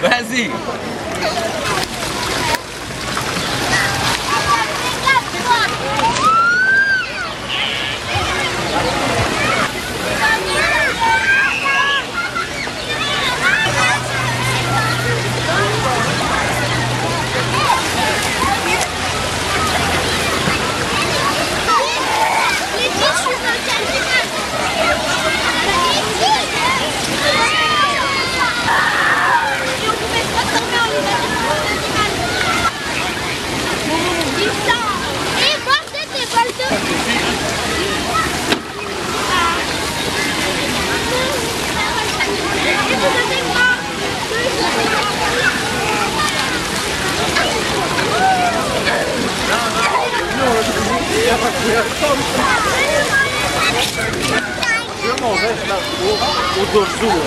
Brasil! Ja, ja, komm. Siamo verso la sua, un dorsura.